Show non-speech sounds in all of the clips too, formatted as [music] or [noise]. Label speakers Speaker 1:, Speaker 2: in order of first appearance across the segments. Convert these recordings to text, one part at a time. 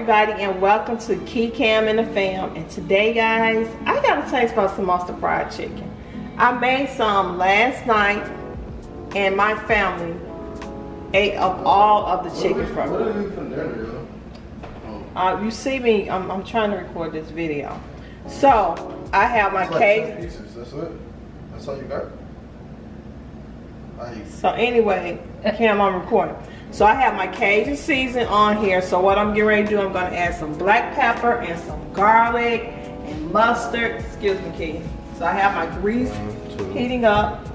Speaker 1: everybody and welcome to Kee Kam and the fam. And today guys, I got a taste for some monster fried chicken. I made some last night and my family ate up all of the chicken from it. Uh, you see me, I'm, I'm trying to record this video. So, I have my
Speaker 2: pieces, that's it? That's all you got?
Speaker 1: So anyway, Kam, I'm recording. So I have my Cajun season on here. So what I'm getting ready to do, I'm gonna add some black pepper and some garlic and mustard. Excuse me, Kee. So I have my grease
Speaker 2: One,
Speaker 1: heating up.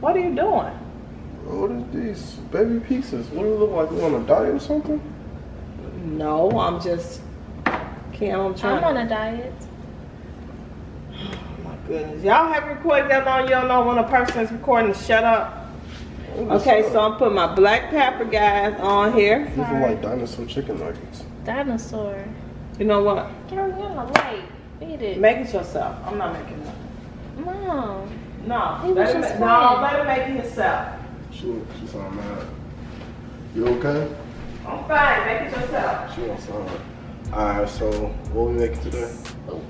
Speaker 1: What are you doing?
Speaker 2: What is these baby pieces? What do it look like? You on a diet or something?
Speaker 1: No, I'm just, Kam, I'm trying.
Speaker 3: I'm on a diet.
Speaker 1: Oh my goodness. Y'all have recorded that long, you don't know when a person is recording to shut up. Okay, so I'm putting my black pepper guys on here.
Speaker 2: These are like dinosaur chicken nuggets.
Speaker 3: Dinosaur.
Speaker 1: You know what?
Speaker 3: Girl, you're on the light. Eat it.
Speaker 1: Make it yourself. I'm not making it.
Speaker 3: Mom.
Speaker 1: No,
Speaker 3: He
Speaker 1: let him,
Speaker 3: just
Speaker 1: no,
Speaker 3: playing.
Speaker 1: let him make it himself.
Speaker 2: She, she sound mad. You okay?
Speaker 1: I'm fine, make it yourself.
Speaker 2: She don't sound. Alright, so what we making today? Oh.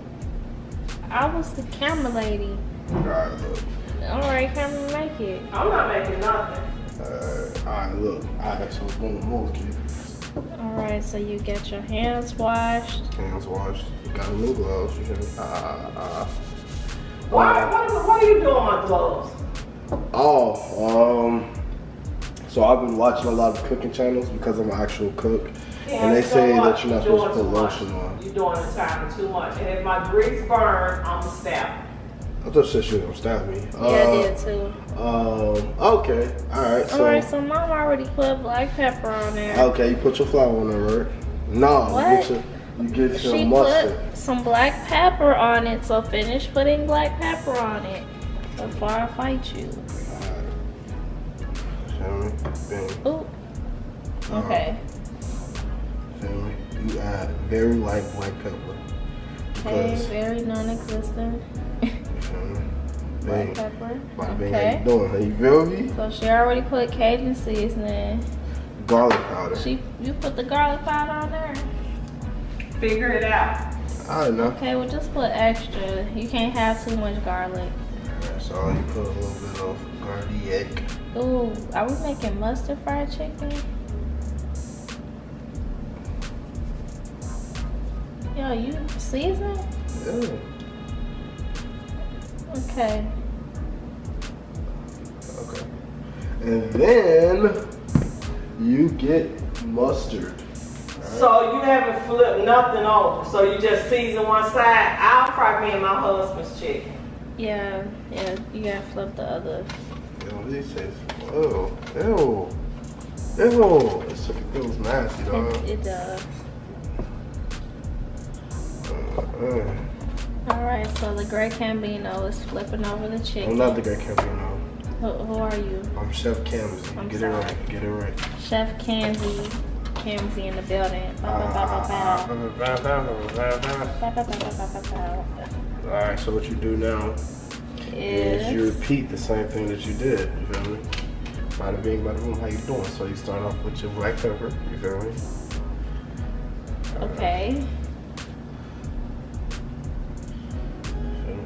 Speaker 3: I was the camera lady.
Speaker 2: Alright, look.
Speaker 3: Alright, camera, make it.
Speaker 1: I'm not making nothing.
Speaker 2: Alright, alright, look. Alright, so boom, move, kid.
Speaker 3: Alright, so you get your hands washed.
Speaker 2: Hands washed. You got new gloves. You can. Ah, ah.
Speaker 1: Why, what, what are you doing with my gloves?
Speaker 2: Oh, um, so I've been watching a lot of cooking channels because I'm an actual cook, and they
Speaker 1: so
Speaker 2: say
Speaker 1: what?
Speaker 2: that you're not
Speaker 1: You're
Speaker 2: supposed to put
Speaker 1: too
Speaker 2: lotion
Speaker 1: much.
Speaker 2: on.
Speaker 1: You're doing the time too much. And if my grease burn, I'm a stab.
Speaker 2: I thought she was gonna stab me.
Speaker 3: Yeah, I
Speaker 2: Uh,
Speaker 3: did too.
Speaker 2: Um, okay, all right. So,
Speaker 3: Alright, so mom already put black pepper on there.
Speaker 2: okay, you put your flour on there, right? No, you
Speaker 3: What?
Speaker 2: get your, you get your
Speaker 3: She
Speaker 2: mustard.
Speaker 3: put some black pepper on it, so finish putting black pepper on it before I fight you.
Speaker 2: Feel me?
Speaker 3: Ooh. Um, okay.
Speaker 2: Feel me? You add very light black pepper
Speaker 3: Okay,
Speaker 2: because
Speaker 3: very non-existent.
Speaker 2: you feel me?
Speaker 3: Black pepper. Okay.
Speaker 2: you doing? You feel me?
Speaker 3: So she already put Cajun seasoning.
Speaker 2: Garlic powder.
Speaker 3: She, you put the garlic powder on there.
Speaker 1: Figure it out.
Speaker 2: I don't know.
Speaker 3: Okay, well just put extra. You can't have too much garlic.
Speaker 2: So you put a little bit of garlic.
Speaker 3: Ooh, are we making mustard fried chicken? Yo, you season?
Speaker 2: Yeah.
Speaker 3: Okay.
Speaker 2: Okay. And then you get mustard.
Speaker 1: So you haven't flipped nothing over. So you just season one side. I'll fry me and my husband's chicken.
Speaker 3: Yeah, yeah, you gotta flip the other.
Speaker 2: These taste. Oh, ew. Ew. This chicken feels nasty, dog.
Speaker 3: It, it does.
Speaker 2: Uh, uh.
Speaker 3: Alright, so the Grey Cambino is flipping over the chicken.
Speaker 2: I'm not the great Campino.
Speaker 3: Who, who are you?
Speaker 2: I'm Chef Kamsey.
Speaker 3: I'm
Speaker 2: get
Speaker 3: sorry.
Speaker 2: it right. Get it right.
Speaker 3: Chef Kamsey. Kamsey in the building.
Speaker 2: Alright, so what you do now is you repeat the same thing that you did. You feel me? Bada bing, bada boom. How you doing? So you start off with your black pepper. You feel me?
Speaker 3: okay.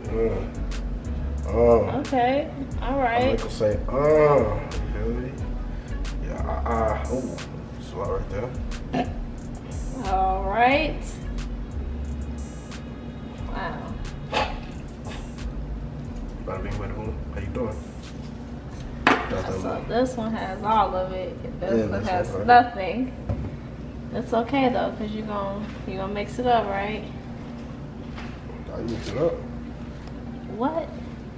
Speaker 2: Uh, uh.
Speaker 3: Okay. All
Speaker 2: I'm gonna say, uh. You feel me? Yeah. Uh. uh. Oh, slow right there.
Speaker 3: All right. This one has all of it. This
Speaker 2: Yeah,
Speaker 3: one has
Speaker 2: okay.
Speaker 3: nothing. It's okay though, cause you're gonna you gonna mix it up, right?
Speaker 2: You mix it up.
Speaker 3: What?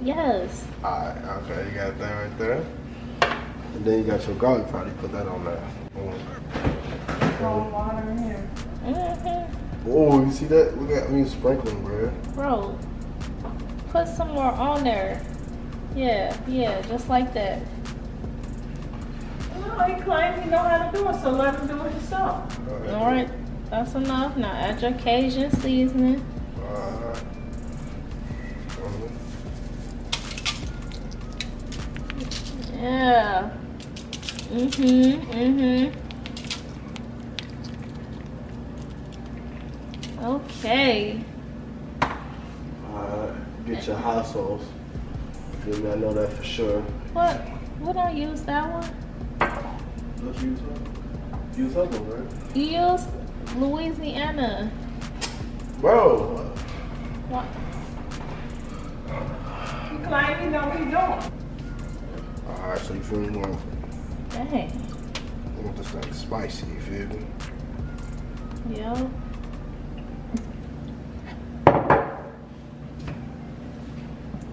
Speaker 3: Yes.
Speaker 2: Alright, okay, you got that right there. And then you got your garlic powder, put that on there.
Speaker 1: Cold water in here.
Speaker 3: hmm
Speaker 2: Oh, you see that? Look at me sprinkling, bro.
Speaker 3: Bro, put some more on there. Yeah, yeah, just like that
Speaker 1: he claims he know how to do it, so let him do it himself.
Speaker 3: All right, that's enough. Now add your Cajun seasoning. Yeah. Mhm. Mhm. Okay.
Speaker 2: Uh, get your hot sauce. I know that for sure.
Speaker 3: What? Would I use that one?
Speaker 2: Let's use her. Use her one, right?
Speaker 3: You Louisiana.
Speaker 2: Bro,
Speaker 3: What?
Speaker 1: You claim you know what you're doing.
Speaker 2: Alright, so you feel me? Want,
Speaker 3: Dang.
Speaker 2: want this thing spicy, you feel me?
Speaker 3: Yeah.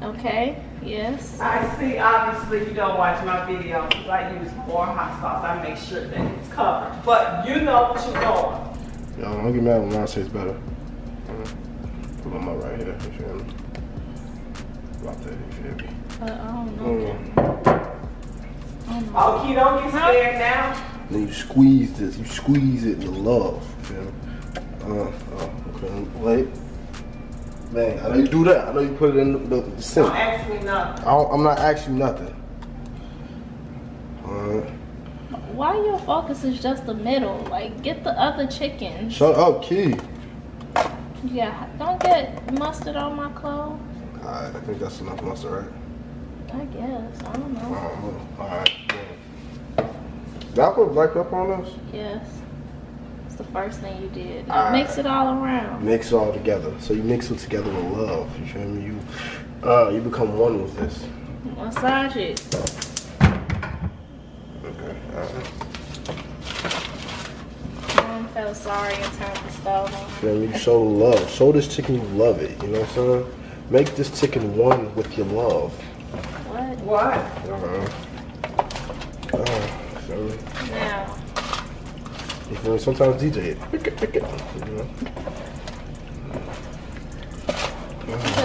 Speaker 3: Okay. Yes.
Speaker 1: I see, obviously, you don't watch my videos because I use more hot sauce. I make sure that it's covered. But you know what you're doing.
Speaker 2: Yo, don't get mad when mine says better. Mm. Put them up right here, you feel me? About that, you feel me?
Speaker 3: But I don't know.
Speaker 2: Mm.
Speaker 3: I don't.
Speaker 1: Oh, Kee, don't get scared now.
Speaker 2: Then you squeeze this, you squeeze it in love, you feel me? Uh, uh, okay, wait. Man, I know you do that. I know you put it in the, the, the sink.
Speaker 1: Don't
Speaker 2: I
Speaker 1: ask me nothing.
Speaker 2: don't, I'm not asking you nothing. Alright.
Speaker 3: Why your focus is just the middle? Like, get the other chicken.
Speaker 2: Shut up, Kee.
Speaker 3: Yeah, don't get mustard on my clothes.
Speaker 2: Alright, I think that's enough mustard, right?
Speaker 3: I guess. I don't
Speaker 2: I
Speaker 3: know.
Speaker 2: don't know. Alright. Did I put black pepper on this?
Speaker 3: Yes. It's the first thing you did. Now
Speaker 2: Alright.
Speaker 3: mix it all around.
Speaker 2: Mix it all together. So you mix it together with love. You feel me? You, uh, you become one with this.
Speaker 3: Massage it.
Speaker 2: Okay. Alright.
Speaker 3: Mom felt sorry and turned the stove on.
Speaker 2: Feel me? Show love. Show this chicken you love it. You know what I'm saying? Make this chicken one with your love.
Speaker 3: What?
Speaker 1: What?
Speaker 2: Uh-huh. Uh, feel me?
Speaker 3: Now,
Speaker 2: You feel me? Sometimes DJ it. Pick it, pick it. You know?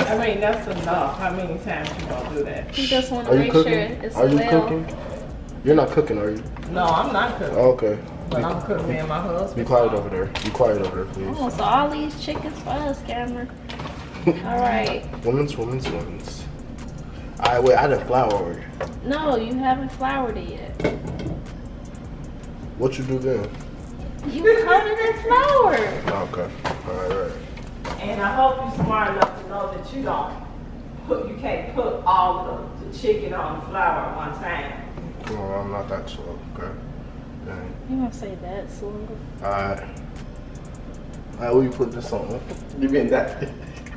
Speaker 1: I mean, that's enough. How many times you gonna do that?
Speaker 3: you just want to
Speaker 2: Are you
Speaker 3: make sure
Speaker 2: cooking?
Speaker 3: it's
Speaker 2: Are you
Speaker 3: well.
Speaker 2: cooking? You're not cooking, are you?
Speaker 1: No, I'm not cooking.
Speaker 2: Oh, okay.
Speaker 1: But I'm cooking me and my husband.
Speaker 2: Be quiet over there. Be quiet over there, please.
Speaker 3: Oh, so all these chickens for us, Cameron. [laughs] All right.
Speaker 2: Women's, women's, women's. Alright, wait, I didn't flour it.
Speaker 3: No, you haven't floured it yet.
Speaker 2: What you do then?
Speaker 3: You cut it in flour.
Speaker 2: Okay. Alright, right.
Speaker 1: And I hope you're smart enough to know that you don't put, you can't put all the, the chicken on the flour at one time.
Speaker 2: Well, I'm not that slow, okay? Dang.
Speaker 3: You don't say that, slow.
Speaker 2: Alright. Alright, will you put this on? You mean that?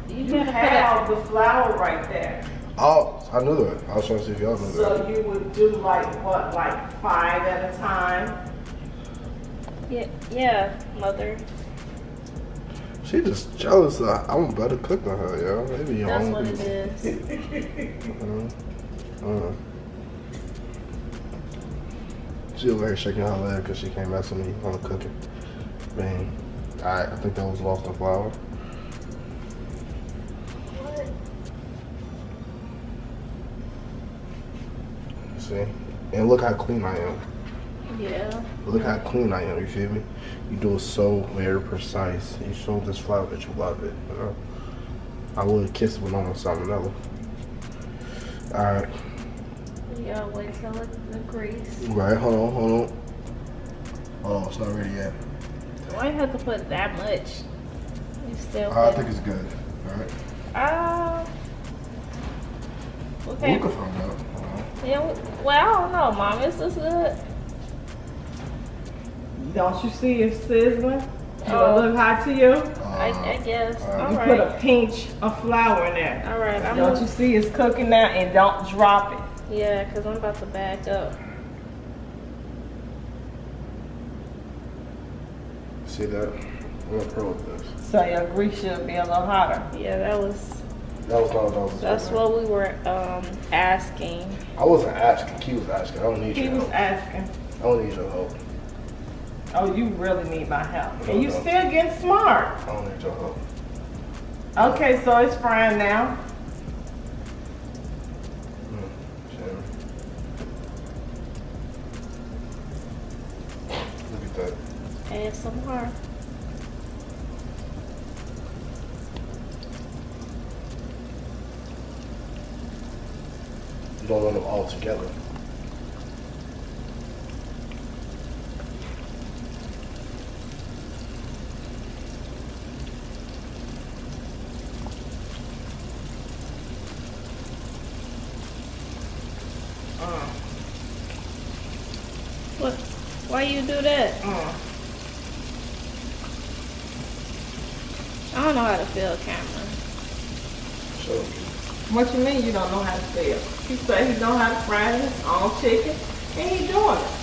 Speaker 3: You
Speaker 1: You have the flour right there.
Speaker 2: Oh, I knew that. I was trying to see if y'all knew that.
Speaker 1: So you would do like, what, like five at a time?
Speaker 3: Yeah, yeah, mother.
Speaker 2: She just jealous. That I'm a better cook than her, yo. Maybe you
Speaker 3: That's what it is.
Speaker 2: Mhm. [laughs] Uh. She over here shaking her leg because she can't mess with me on the cooking. Man, alright, I think that was lost in flour. See? And look how clean I am.
Speaker 3: Yeah.
Speaker 2: Look how clean I am, you feel me? You do it so very precise. You show this flower that you love it, you know? I would kiss it with almost salmonella. Alright,
Speaker 3: Yeah, wait till it the grease.
Speaker 2: right, hold on, hold on. Oh, it's not ready yet.
Speaker 3: Why you have to put that much? You still
Speaker 2: I think it's good. Alright.
Speaker 3: Ah. okay.
Speaker 2: We can find out.
Speaker 3: Yeah, well, I don't know, Mom. Is this good?
Speaker 1: Don't you see it sizzling? Do
Speaker 3: Oh.
Speaker 1: it look hot to you?
Speaker 3: I, I guess.
Speaker 2: alright.
Speaker 3: All
Speaker 1: You put a pinch of flour in there.
Speaker 3: All right. I'm
Speaker 1: Don't you see it's cooking now and don't drop it.
Speaker 3: Yeah, because I'm about to back up.
Speaker 2: See that? I'm gonna pro with this.
Speaker 1: So your grease should be a little hotter.
Speaker 3: Yeah, that was.
Speaker 2: That was not what I was
Speaker 3: That's
Speaker 2: expecting.
Speaker 3: what we were um asking.
Speaker 2: I wasn't asking. Kee was asking. I don't need
Speaker 1: He
Speaker 2: your
Speaker 1: was asking,
Speaker 2: I don't need your help.
Speaker 1: Oh, you really need my help. And you
Speaker 2: no.
Speaker 1: still getting smart.
Speaker 2: I don't need your help.
Speaker 1: Okay, so it's frying now.
Speaker 2: Shame. Look at that.
Speaker 3: Add some more.
Speaker 2: You don't want them all together. What?
Speaker 3: Why you do that?
Speaker 1: Uh.
Speaker 3: I don't know how to feel a
Speaker 2: camera. Sure.
Speaker 1: What you mean you don't know how to feel? He said he know how to fry his own chicken, and he doing it.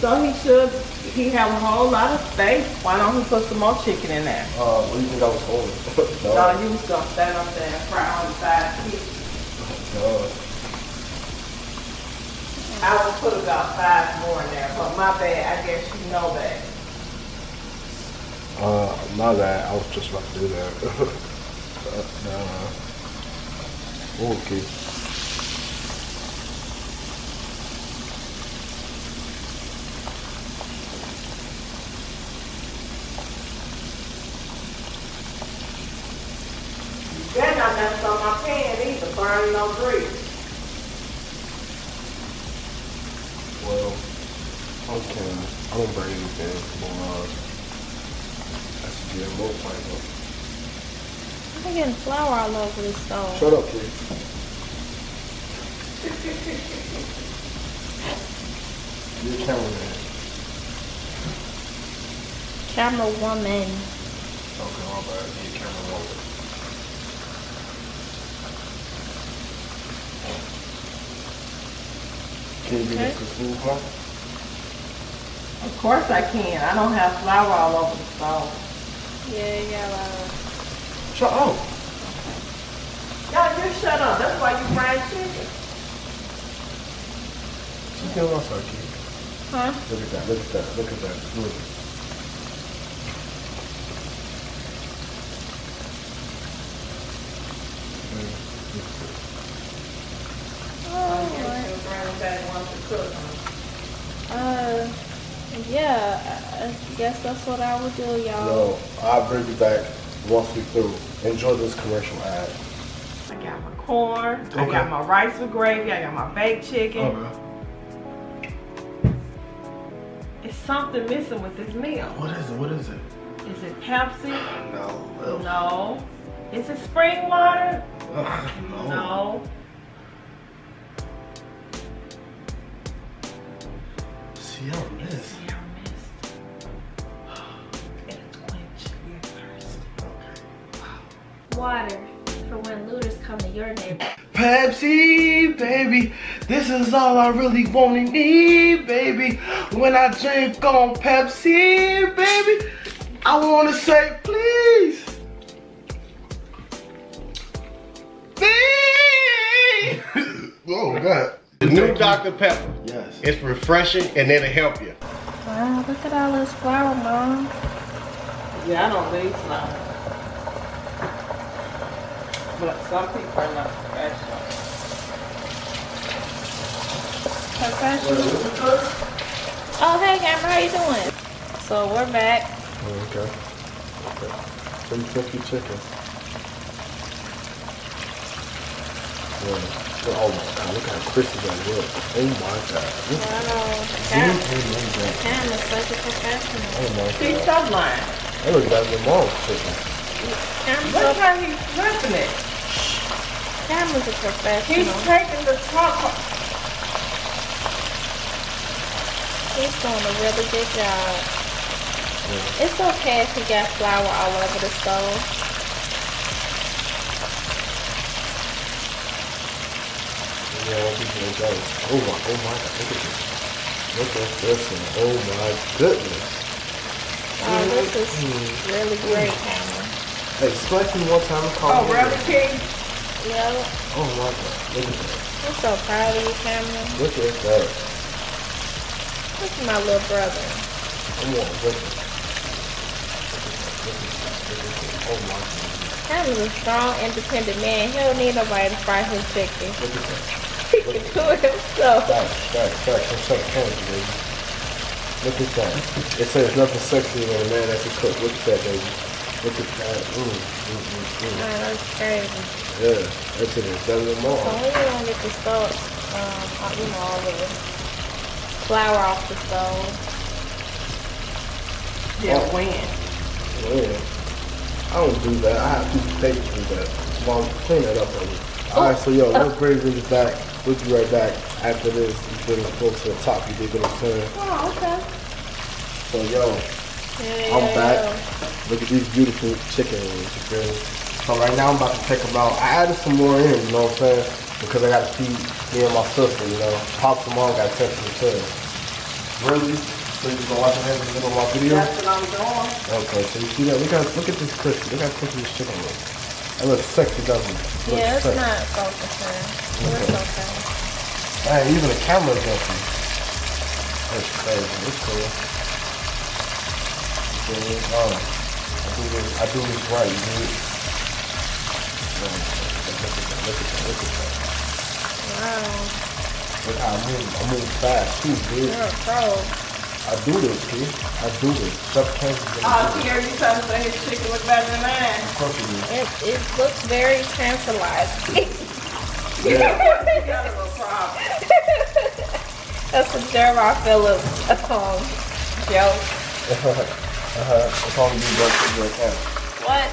Speaker 1: So he should, he have a whole lot of space. Why don't he put some more chicken in there?
Speaker 2: Uh, what do you think I was holding? [laughs]
Speaker 1: no.
Speaker 2: no,
Speaker 1: you was gonna stand up there and fry on the side
Speaker 2: of the kitchen. Oh, God.
Speaker 1: I would put about five more in there, but my bad, I guess you know that.
Speaker 2: Uh, not that. I was just about to do that. [laughs] uh. Okay.
Speaker 1: You better not mess up my pan either, burn no grease.
Speaker 2: Well, okay. I don't burn anything. Well, uh, that's a GMO plant.
Speaker 3: I'm getting flour all over the stove.
Speaker 2: Shut up, please. You're a cameraman.
Speaker 3: Camera woman.
Speaker 2: Okay, my bad. You're a cameraman. Can you
Speaker 3: Okay.
Speaker 2: Mr. Smooth Hawk?
Speaker 1: Of course I can. I don't have flour all over the stove.
Speaker 3: Yeah, you got a lot of.
Speaker 2: Shut up.
Speaker 1: Y'all, you shut up. That's why you fried chicken.
Speaker 2: She's getting lost, kid.
Speaker 3: Huh?
Speaker 2: Look at that, look at that, look at that. Look.
Speaker 3: Oh,
Speaker 1: Okay,
Speaker 3: Lord.
Speaker 1: so bring back one to cook.
Speaker 3: Uh, yeah, I I guess that's what I would do, y'all.
Speaker 2: No, I'll bring you back once we through. Enjoy this commercial ad.
Speaker 1: I got my corn. I got my rice with gravy. I got my baked chicken. It's something missing with this meal.
Speaker 2: What is it? What is it?
Speaker 1: Is it Pepsi?
Speaker 2: No.
Speaker 1: No. Is it spring water? No.
Speaker 2: See, I miss.
Speaker 3: Water for when looters come to your neighborhood.
Speaker 2: Pepsi, baby, this is all I really want and need, baby. When I drink on Pepsi, baby, I wanna say please. Please. oh, God.
Speaker 4: The new Dr. Pepper.
Speaker 2: Yes.
Speaker 4: It's refreshing and it'll help you.
Speaker 3: Wow, look at all this flour, Mom.
Speaker 1: Yeah, I don't need flour. But some people are not professional.
Speaker 3: Professional. Oh, hey, Cameron, how you doing? So we're back.
Speaker 2: Oh, okay. Okay. Kentucky chicken. Yeah. Oh my god, look how crispy that looks. Oh my god. This
Speaker 3: Wow,
Speaker 2: Kam-
Speaker 3: Kam, Kam is such a professional.
Speaker 2: Oh my
Speaker 1: He's
Speaker 2: god.
Speaker 1: stop lying.
Speaker 2: That looks like your mom's chicken.
Speaker 3: Kam's
Speaker 1: Look how he's flipping it.
Speaker 3: Kam is a
Speaker 1: He's taking the top off.
Speaker 3: He's doing a really good job. It's okay if he got flour all over the stove.
Speaker 2: Yeah, what people think that is. Oh my, oh my god, look at this. Look at this one. Oh my goodness.
Speaker 3: Oh, this is mm-hmm. really great, Cameron.
Speaker 2: Hey, select me one time and call
Speaker 1: Oh,
Speaker 2: me.
Speaker 1: really, King?
Speaker 2: Oh my god, look at that.
Speaker 3: I'm so proud of you, Cameron.
Speaker 2: Look at that.
Speaker 3: This is my little brother.
Speaker 2: Come on, look at that. Look at that, look at that, look at that. Oh my god.
Speaker 3: Cameron's a strong, independent man. He don't need nobody to fry his chicken.
Speaker 2: Look at that. [laughs]
Speaker 3: He can do it himself.
Speaker 2: Facts, facts, facts. I'm so proud of you, baby. Look at that. It says nothing sexier than a man that's a cook. Look at that, baby. Look at that. Mm, mm, mm, mm.
Speaker 3: Man, that's crazy.
Speaker 2: Yeah, that's it. It's better than
Speaker 3: So
Speaker 2: more.
Speaker 3: when you want to get the stove, um, uh, you know, all the flour off the stove.
Speaker 1: Yeah,
Speaker 2: Oh.
Speaker 1: when?
Speaker 2: Yeah. I don't do that. I have two papers to do that. Mom, clean that up for me. Alright, so yo, we're gravy is back. We'll be right back after this. You feel me? Go to the top, you dig what I'm saying?
Speaker 3: Oh, okay.
Speaker 2: So yo,
Speaker 3: Yeah,
Speaker 2: I'm
Speaker 3: yeah,
Speaker 2: back.
Speaker 3: yeah.
Speaker 2: Look at these beautiful chicken wings, you feel me? So right now I'm about to take them out. I added some more in, you know what I'm saying? Because I gotta feed me and my sister, you know. Pop some on, gotta test the tail. Really? So you gonna watch ahead in the middle of my video?
Speaker 1: That's what I'm doing.
Speaker 2: Okay, so you see that? Look at look at this crispy. Look how crispy this chicken looks. It looks sexy, doesn't it? It
Speaker 3: Yeah, it's
Speaker 2: sexy.
Speaker 3: not focusing. It's okay.
Speaker 2: Man, even the camera's jumping. That's crazy. Um, it's cool. Feel? Oh, I do this. I do this right, dude.
Speaker 3: Wow.
Speaker 2: Look how I move. I move fast too, dude.
Speaker 3: You're a pro.
Speaker 2: I do this, dude. I do this. Is
Speaker 1: Oh, here you trying to his chicken look better than mine.
Speaker 2: Of course you do.
Speaker 3: It, it looks very tantalizing.
Speaker 1: You got a little problem.
Speaker 3: That's a Jeremiah Phillips um, joke.
Speaker 2: uh-huh. It's only you to your camera.
Speaker 3: What?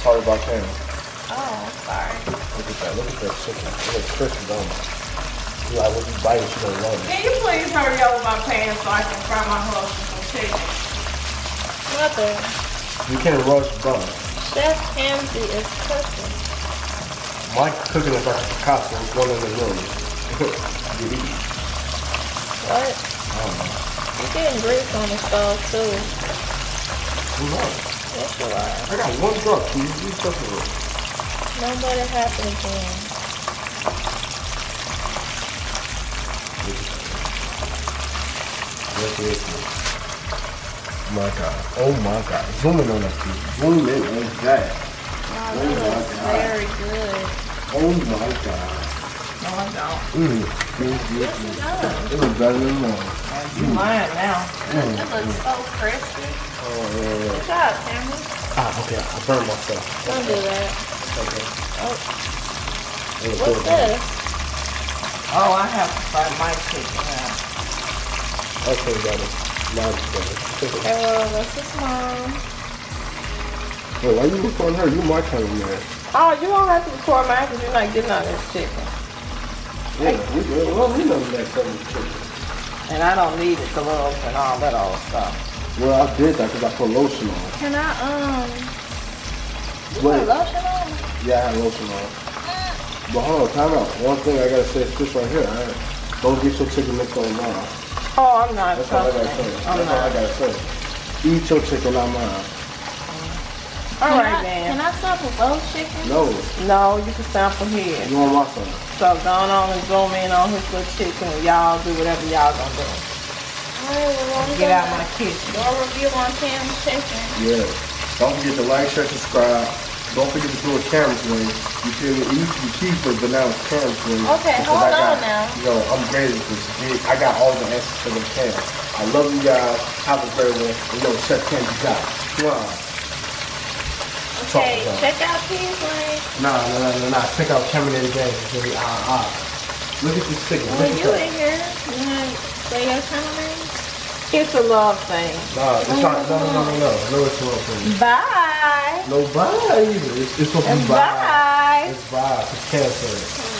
Speaker 2: Sorry about camera.
Speaker 3: Oh, sorry.
Speaker 2: Look at that. Look at that chicken. It looks crispy, don't it? You like when you bite it, you don't love it.
Speaker 1: Can you please hurry over my pants so I can fry my husband some chicken?
Speaker 3: Mother,
Speaker 2: You can't rush butter.
Speaker 3: Chef Kamsey is cooking.
Speaker 2: My cooking is like a Picasso. It's going in the room. [laughs] You eat.
Speaker 3: What?
Speaker 2: I don't know.
Speaker 3: You're getting grease on the stove too.
Speaker 2: Who knows?
Speaker 3: Yes, you are.
Speaker 2: I got one drop, please. You cooking with.
Speaker 3: Don't let it happen again.
Speaker 2: Look at this. My God. Oh my God. Zoom in on that, please. Zoom in on that.
Speaker 3: Wow,
Speaker 2: Oh
Speaker 3: that
Speaker 2: my
Speaker 3: looks
Speaker 2: God.
Speaker 3: very good.
Speaker 2: Oh my God.
Speaker 1: No, I don't.
Speaker 2: Mm. Mm, mm,
Speaker 3: Yes, it does.
Speaker 2: It was better than mine.
Speaker 1: You lying now.
Speaker 2: Mm.
Speaker 3: It looks so crispy.
Speaker 2: Oh, yeah, yeah.
Speaker 3: Good job, Tammy.
Speaker 2: Ah, okay. I burned myself.
Speaker 3: Don't do that.
Speaker 2: Okay.
Speaker 3: Oh,
Speaker 2: It
Speaker 3: what's
Speaker 2: good.
Speaker 3: this?
Speaker 1: Oh, I have to fry my chicken now.
Speaker 2: Okay, got it. Now it's better. [laughs]
Speaker 3: Okay, well, that's his mom.
Speaker 2: Wait, why you recording her? You my cameraman.
Speaker 1: Oh, you don't have to record mine because you're not getting on this chicken.
Speaker 2: Yeah, we good. Well, we know that coming chicken.
Speaker 1: And I don't need it, the gloves and all that old stuff.
Speaker 2: Well, I did that because I put lotion on.
Speaker 3: Can I, um, you
Speaker 2: Wait.
Speaker 3: put lotion on?
Speaker 2: Yeah, I had lotion on. But hold on, time out. One thing I gotta say is this right here. Alright? Don't get your chicken mixed on mine.
Speaker 1: Oh, I'm not
Speaker 2: That's all I
Speaker 1: trusting.
Speaker 2: gotta say.
Speaker 1: I'm
Speaker 2: That's all I
Speaker 1: not.
Speaker 2: gotta say. Eat your chicken, not mine.
Speaker 1: All
Speaker 3: Can
Speaker 1: right,
Speaker 3: I, Can
Speaker 1: then.
Speaker 3: I sample both chickens?
Speaker 2: No,
Speaker 1: No, you can sample here.
Speaker 2: you want my son.
Speaker 1: So go on and zoom in on his little chicken and y'all do whatever y'all gonna do.
Speaker 3: Alright, well, I'm
Speaker 1: Get out
Speaker 3: gonna
Speaker 1: my kitchen.
Speaker 3: do a review on Kam's chicken.
Speaker 2: Yeah. Don't forget to like, share, subscribe. Don't forget to do a camera swing. You feel me? It used to be cheaper, but now it's camera swing.
Speaker 3: Okay,
Speaker 2: Because
Speaker 3: hold
Speaker 2: I got,
Speaker 3: on now.
Speaker 2: Yo, I'm great at this. I got all the answers to the cam. I love you guys. Have a great one. And yo, Chef Ken, you got it. Come on.
Speaker 3: Okay, check out Peace Lane.
Speaker 2: Nah, nah, nah, nah, nah. Check out Kaminator Gamez. You feel me? Ah, ah. Look at this chicken.
Speaker 3: When
Speaker 2: Look
Speaker 3: you
Speaker 2: at
Speaker 3: in here, you want to say your name?
Speaker 1: It's a love thing.
Speaker 2: Nah, it's not. No, no, no, no, no. No, it's not for me.
Speaker 1: Bye.
Speaker 2: No, bye. It's, it's supposed to be bye.
Speaker 1: Bye.
Speaker 2: It's bye. It's cancer.